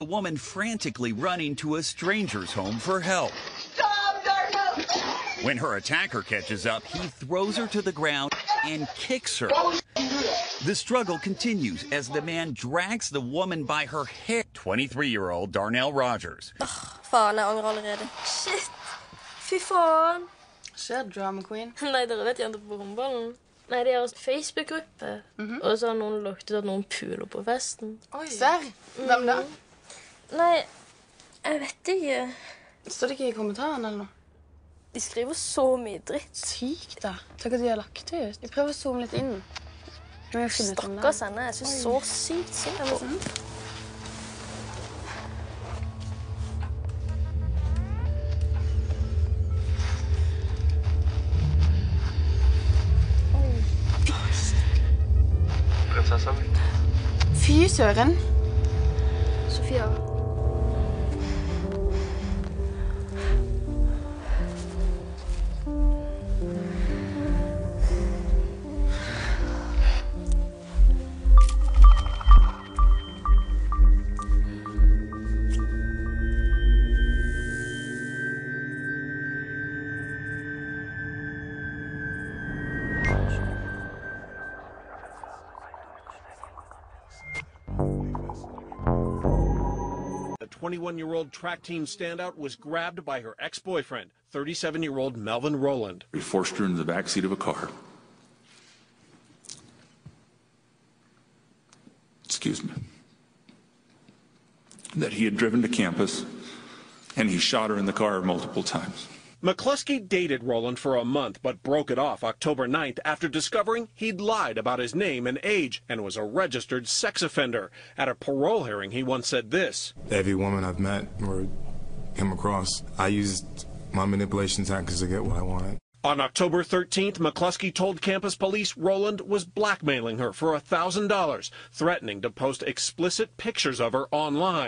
A woman frantically running to a stranger's home for help. Stop, Darnell! When her attacker catches up, he throws her to the ground and kicks her. The struggle continues as the man drags the woman by her hair. 23 year old Darnell Rogers. Faen, jeg angrer allerede. Shit. Fy faen. Ser drama queen. Nei, dere vet jenter på håndballen? Nei, de har er en Facebook-gruppe. Mhm. Og så har noen lagt ut at noen puler på festen. Serr? Hvem da? Mhm. Nei, jeg vet ikke. Står det ikke i kommentaren eller noe? De skriver så mye dritt. Sykt, da. Tenk at de har lagt det ut. Vi prøver å zoome litt inn. Stakkars henne. Jeg syns så sykt synd på henne. Fy søren. Sofia. A 21 year old track team standout was grabbed by her ex boyfriend, 37 year old Melvin Rowland. He forced her into the back seat of a car. Excuse me. That he had driven to campus and he shot her in the car multiple times. McCluskey dated Rowland for a month but broke it off October 9th after discovering he'd lied about his name and age and was a registered sex offender. At a parole hearing, he once said this Every woman I've met or come across, I used my manipulation tactics to get what I wanted. On October 13th, McCluskey told campus police Rowland was blackmailing her for $1,000, threatening to post explicit pictures of her online.